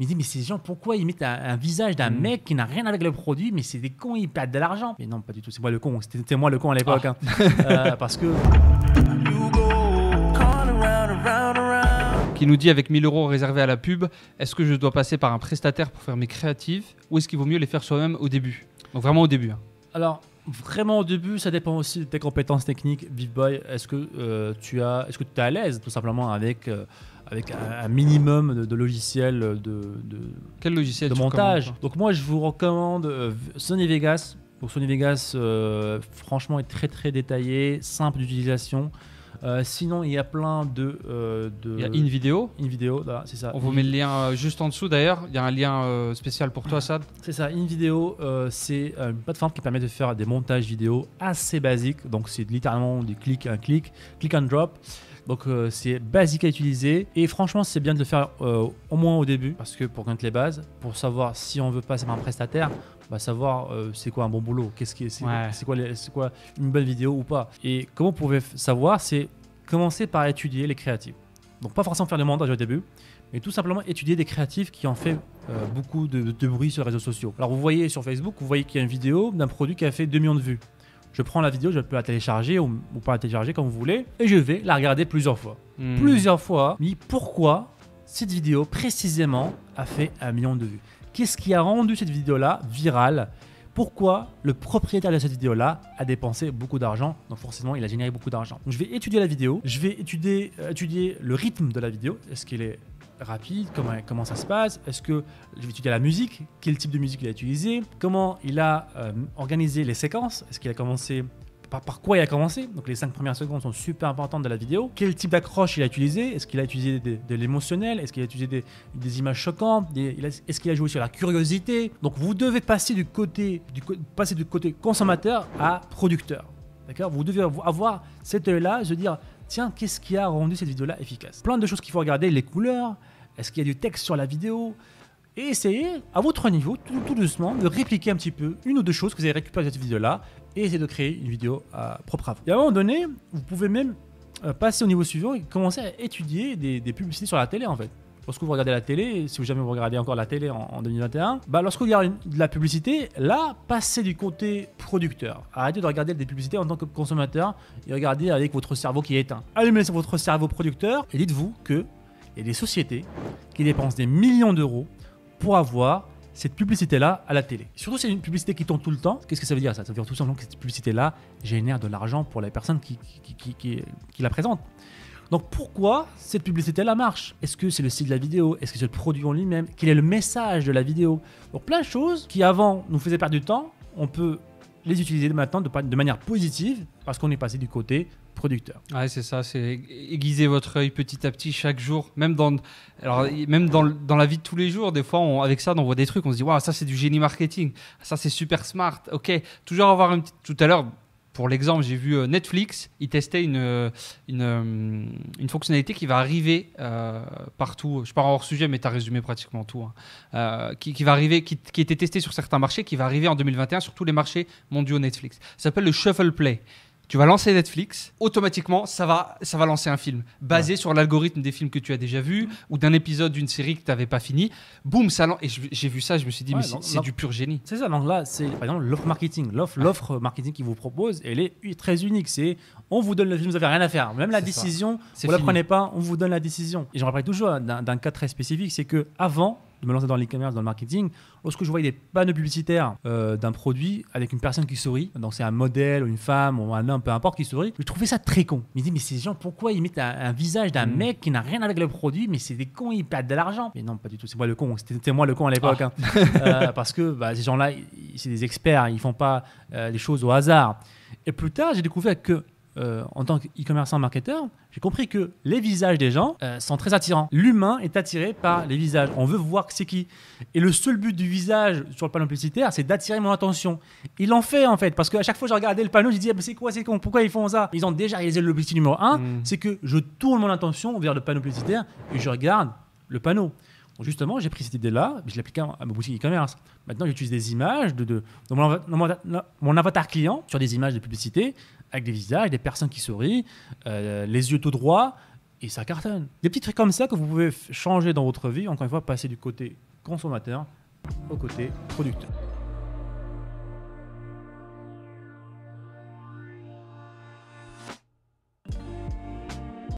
Il dit, mais ces gens, pourquoi ils mettent un, un visage d'un Mm. mec qui n'a rien avec le produit, mais c'est des cons, ils perdent de l'argent. Mais non, pas du tout, c'est moi le con, c'était moi le con à l'époque. hein. Euh, parce que Qui nous dit avec 1000 euros réservés à la pub, est-ce que je dois passer par un prestataire pour faire mes créatives ou est-ce qu'il vaut mieux les faire soi-même au début? Donc vraiment au début. hein. Alors, vraiment au début, ça dépend aussi de tes compétences techniques. Big Boy, est-ce que euh, tu as, est-ce que tu es à l'aise tout simplement avec, euh, avec un, un minimum de, de logiciels de, de, Quel logiciel de montage Donc moi, je vous recommande euh, Sony Vegas. Donc Sony Vegas, euh, franchement, est très très détaillé, simple d'utilisation. Euh, sinon, il y a plein de, euh, de Il y a InVideo. InVideo, c'est ça. On vous met le lien juste en dessous d'ailleurs. Il y a un lien spécial pour toi, Sad. C'est ça, InVideo, c'est une plateforme qui permet de faire des montages vidéo assez basiques. Donc, c'est littéralement des clics, un clic, click and drop. Donc, euh, c'est basique à utiliser. Et franchement, c'est bien de le faire euh, au moins au début, parce que pour connaître les bases, pour savoir si on veut passer par un prestataire, bah, savoir euh, c'est quoi un bon boulot, qu'est-ce qui est, c'est, Ouais. quoi, les- c'est quoi une bonne vidéo ou pas. Et comment vous pouvez savoir, c'est commencer par étudier les créatifs. Donc, pas forcément faire le montage au début, mais tout simplement étudier des créatifs qui ont fait euh, beaucoup de, de bruit sur les réseaux sociaux. Alors vous voyez sur Facebook, vous voyez qu'il y a une vidéo d'un produit qui a fait 2 millions de vues. Je prends la vidéo, je peux la télécharger ou, ou pas la télécharger comme vous voulez, et je vais la regarder plusieurs fois. Hmm. Plusieurs fois, mais pourquoi cette vidéo précisément a fait un million de vues? Qu'est-ce qui a rendu cette vidéo-là virale? Pourquoi le propriétaire de cette vidéo-là a dépensé beaucoup d'argent, donc forcément il a généré beaucoup d'argent. Je vais étudier la vidéo, je vais étudier, euh, étudier le rythme de la vidéo, est-ce qu'il est rapide, comment, comment ça se passe, est-ce que je vais étudier la musique, quel type de musique il a utilisé, comment il a euh, organisé les séquences, est-ce qu'il a commencé par, par quoi il a commencé, donc les cinq premières secondes sont super importantes de la vidéo, quel type d'accroche il a utilisé, est-ce qu'il a utilisé de l'émotionnel, est-ce qu'il a utilisé des, des images choquantes, est-ce qu'il a joué sur la curiosité, donc vous devez passer du côté, du, passer du côté consommateur à producteur. D'accord Vous devez avo- avoir cet œil-là, se dire tiens, qu'est-ce qui a rendu cette vidéo-là efficace? Plein de choses qu'il faut regarder, les couleurs, est-ce qu'il y a du texte sur la vidéo? Et essayez, à votre niveau, tout, doucement, de répliquer un petit peu une ou deux choses que vous avez récupérées de cette vidéo-là et essayer de créer une vidéo euh, propre à vous. Et à un moment donné, vous pouvez même euh, passer au niveau suivant et commencer à étudier des, publicités sur la télé en fait. Lorsque vous regardez la télé, si jamais vous regardez encore la télé en, en 2021, bah lorsque vous regardez de la publicité, là, passez du côté producteur. Arrêtez de regarder des publicités en tant que consommateur et regardez avec votre cerveau qui est éteint. Allumez votre cerveau producteur et dites-vous que a des sociétés qui dépensent des millions d'euros pour avoir cette publicité-là à la télé. Surtout, c'est une publicité qui tourne tout le temps. Qu'est-ce que ça veut dire ça? Ça veut dire tout simplement que cette publicité-là génère de l'argent pour les personnes qui, la présentent. Donc pourquoi cette publicité-là marche? Est-ce que c'est le style de la vidéo? Est-ce que c'est le produit en lui-même? Quel est le message de la vidéo? Donc plein de choses qui avant nous faisaient perdre du temps, on peut les utiliser maintenant de manière positive parce qu'on est passé du côté producteur. Ouais, c'est ça, c'est aiguiser votre œil petit à petit chaque jour, même dans, alors, même dans, dans la vie de tous les jours. Des fois, on- avec ça, on voit des trucs, on se dit, waouh, ça c'est du génie marketing, ça c'est super smart. Ok, toujours avoir un petit. Tout à l'heure, pour l'exemple, j'ai vu euh, Netflix, ils testaient une, euh, une, euh, une fonctionnalité qui va arriver partout. Je pars hors sujet, mais tu as résumé pratiquement tout. hein. Qui, va arriver, qui, qui était testé sur certains marchés, qui va arriver en 2021 sur tous les marchés mondiaux Netflix. Ça s'appelle le Shuffle Play. Tu vas lancer Netflix, automatiquement, ça va, ça va lancer un film basé sur l'algorithme des films que tu as déjà vus ou d'un épisode d'une série que tu n'avais pas fini. Boum, ça lance. Et j'ai vu ça, je me suis dit, Ouais, mais c'est du pur génie. C'est ça, donc là, c'est par exemple l'offre marketing. L'offre, marketing qu'il vous propose, elle est très unique. C'est on vous donne le film, vous n'avez rien à faire. Même la décision, vous la fini. prenez pas, on vous donne la décision. Et j'en rappelle toujours d'un, d'un cas très spécifique, c'est que avant de me lancer dans l'e-commerce, dans le marketing, lorsque je voyais des panneaux publicitaires euh, d'un produit avec une personne qui sourit, donc c'est un modèle ou une femme ou un homme, peu importe, qui sourit, je trouvais ça très con. Je me dis, mais ces gens, pourquoi ils mettent un, un visage d'un Mm. mec qui n'a rien avec le produit, mais c'est des cons, ils perdent de l'argent. Mais non, pas du tout, c'est moi le con, c'était, moi le con à l'époque. Ah. hein. Euh, parce que bah, ces gens-là, c'est des experts, ils font pas euh, les choses au hasard. Et plus tard, j'ai découvert que, euh, en tant qu'e-commerçant marketeur, j'ai compris que les visages des gens euh, sont très attirants. L'humain est attiré par les visages. On veut voir c'est qui. Et le seul but du visage sur le panneau publicitaire, c'est d'attirer mon attention. Ils l'ont fait en fait, parce qu'à chaque fois que je regardais le panneau, je disais, Ah, mais c'est quoi, c'est con, pourquoi ils font ça? Ils ont déjà réalisé l'objectif numéro un, Mm. c'est que je tourne mon attention vers le panneau publicitaire et je regarde le panneau. Justement, j'ai pris cette idée-là, je l'ai appliquée à ma boutique e-commerce. Maintenant, j'utilise des images de, de, de mon, mon avatar client sur des images de publicité avec des visages, des personnes qui sourient, euh, les yeux tout droits. et ça cartonne. Des petits trucs comme ça que vous pouvez changer dans votre vie, encore une fois, passer du côté consommateur au côté producteur.